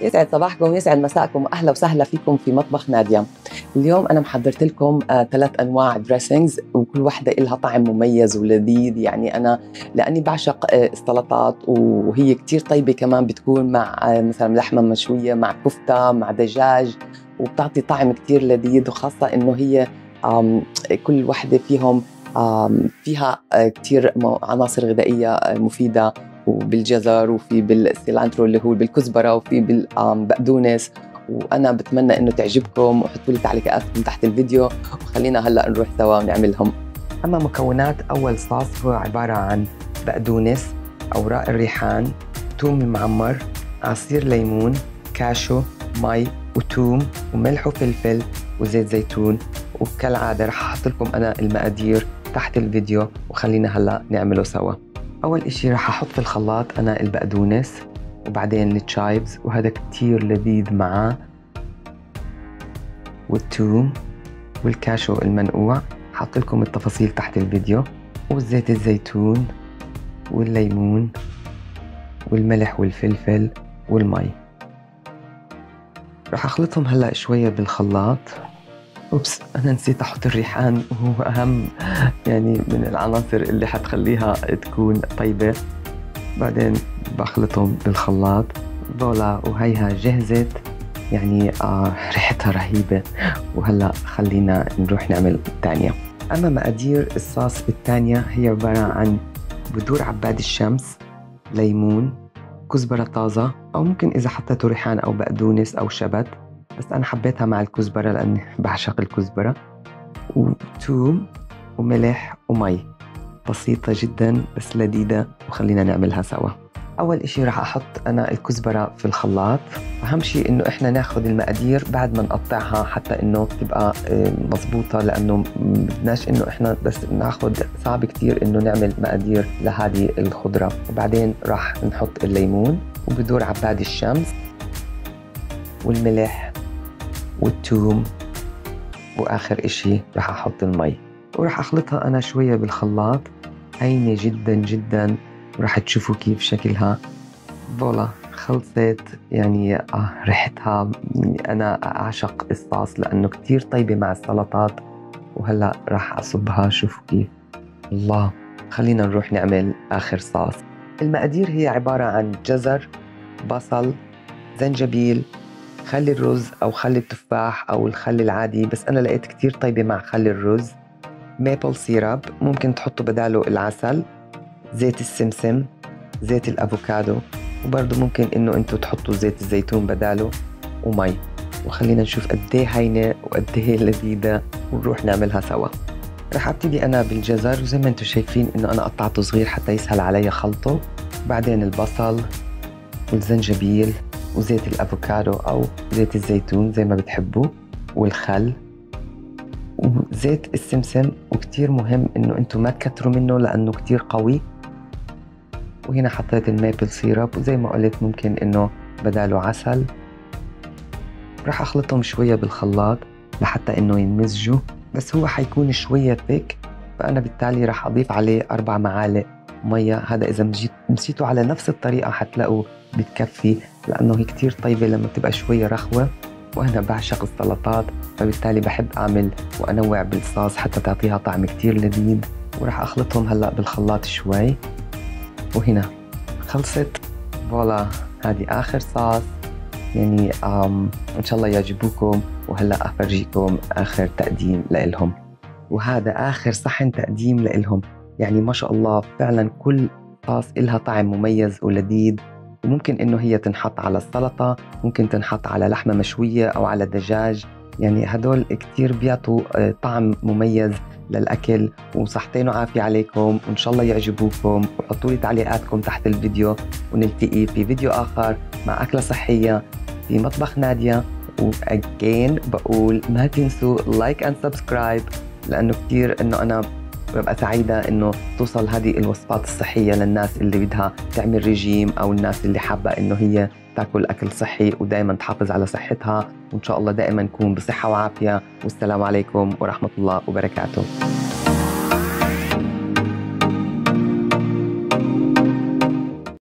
يسعد صباحكم يسعد مساءكم واهلا وسهلا فيكم في مطبخ نادية. اليوم أنا محضرت لكم آه ثلاث أنواع دريسنجز وكل وحدة لها طعم مميز ولذيذ. يعني أنا لأني بعشق آه السلطات وهي كتير طيبة كمان بتكون مع آه مثلا لحمة مشوية مع كفتة مع دجاج وبتعطي طعم كتير لذيذ. وخاصة إنه هي كل وحدة فيهم فيها آه، كتير عناصر غذائية آه، مفيدة. وبالجزر وفي بال cilantro اللي هو بالكزبرة وفي بالبقدونس وأنا بتمنى إنه تعجبكم وحطوا لي تعليقاتكم تحت الفيديو وخلينا هلأ نروح سوا ونعملهم. أما مكونات أول صوص هو عبارة عن بقدونس أوراق الريحان ثوم معمر عصير ليمون كاشو ومي وتوم وملح وفلفل وزيت زيتون. وكالعادة رح أحط لكم أنا المقادير تحت الفيديو وخلينا هلأ نعمله سوا. أول إشي رح أحط في الخلاط أنا البقدونس وبعدين التشايبز وهذا كتير لذيذ معاه. والثوم والكاشو المنقوع. حط لكم التفاصيل تحت الفيديو. وزيت الزيتون والليمون والملح والفلفل والمي. رح أخلطهم هلأ شوية بالخلاط. أوبس أنا نسيت أحط الريحان وهو أهم يعني من العناصر اللي حتخليها تكون طيبة. بعدين بخلطهم بالخلاط. فوالا وهيها جهزت. يعني آه ريحتها رهيبة. وهلأ خلينا نروح نعمل الثانية. أما مقادير الصوص الثانية هي عبارة عن بذور عباد الشمس ليمون كزبرة طازة أو ممكن إذا حطيتوا ريحان أو بقدونس أو شبت. بس أنا حبيتها مع الكزبرة لأني بعشق الكزبرة. وتوم وملح ومي. بسيطة جدا بس لذيذة وخلينا نعملها سوا. أول إشي رح أحط أنا الكزبرة في الخلاط. أهم شيء إنه إحنا ناخذ المقادير بعد ما نقطعها حتى إنه تبقى مضبوطة لأنه بدناش إنه إحنا بس ناخذ صعب كتير إنه نعمل مقادير لهذه الخضرة. وبعدين راح نحط الليمون وبدور عباد الشمس والملح والثوم وآخر إشي رح أحط المي. ورح أخلطها أنا شوية بالخلاط. هينه جدا جدا. ورح تشوفوا كيف شكلها. فوالا خلصت. يعني آه ريحتها. أنا أعشق الصوص لأنه كتير طيبة مع السلطات. وهلأ راح أصبها. شوفوا كيف. الله. خلينا نروح نعمل آخر صوص. المقادير هي عبارة عن جزر بصل زنجبيل خل الرز أو خل التفاح أو الخل العادي بس أنا لقيت كتير طيبة مع خل الرز. maple syrup ممكن تحطوا بداله العسل زيت السمسم زيت الأفوكادو وبرضه ممكن إنه أنتوا تحطوا زيت الزيتون بداله ومي. وخلينا نشوف قديه هينة وقديه لذيذة ونروح نعملها سوا. رح أبتدي أنا بالجزر وزي ما أنتم شايفين إنه أنا قطعته صغير حتى يسهل علي خلطه. بعدين البصل والزنجبيل وزيت الأفوكادو أو زيت الزيتون زي ما بتحبوا والخل وزيت السمسم وكتير مهم إنه أنتم ما تكتروا منه لأنه كتير قوي. وهنا حطيت ال maple syrup وزي ما قلت ممكن إنه بداله عسل. راح أخلطهم شوية بالخلاط لحتى إنه ينمزجوا بس هو حيكون شوية ثيك فأنا بالتالي راح أضيف عليه أربع معالق مية. هذا إذا مشيتوا على نفس الطريقة حتلاقوا بتكفي لأنه هي كتير طيبة لما تبقى شوية رخوة وأنا بعشق السلطات فبالتالي بحب أعمل وأنوع بالصوص حتى تعطيها طعم كتير لذيذ. وراح أخلطهم هلأ بالخلاط شوي. وهنا خلصت. فوالا هذه آخر صوص. يعني أم إن شاء الله يعجبوكم وهلأ أفرجيكم آخر تقديم لإلهم. وهذا آخر صحن تقديم لإلهم. يعني ما شاء الله فعلا كل صوص إلها طعم مميز ولذيذ. وممكن إنه هي تنحط على السلطة ممكن تنحط على لحمة مشوية أو على دجاج يعني هدول كتير بيعطوا آه، طعم مميز للأكل. وصحتين وعافية عليكم وإن شاء الله يعجبوكم. وحطوا لي تعليقاتكم تحت الفيديو ونلتقي في فيديو آخر مع أكلة صحية في مطبخ نادية. و again بقول ما تنسوا like and subscribe لأنه كثير إنه أنا ببقى سعيدة إنه توصل هذه الوصفات الصحية للناس اللي بدها تعمل ريجيم أو الناس اللي حابة إنه هي تاكل أكل صحي ودائما تحافظ على صحتها. وإن شاء الله دائما نكون بصحة وعافية. والسلام عليكم ورحمة الله وبركاته.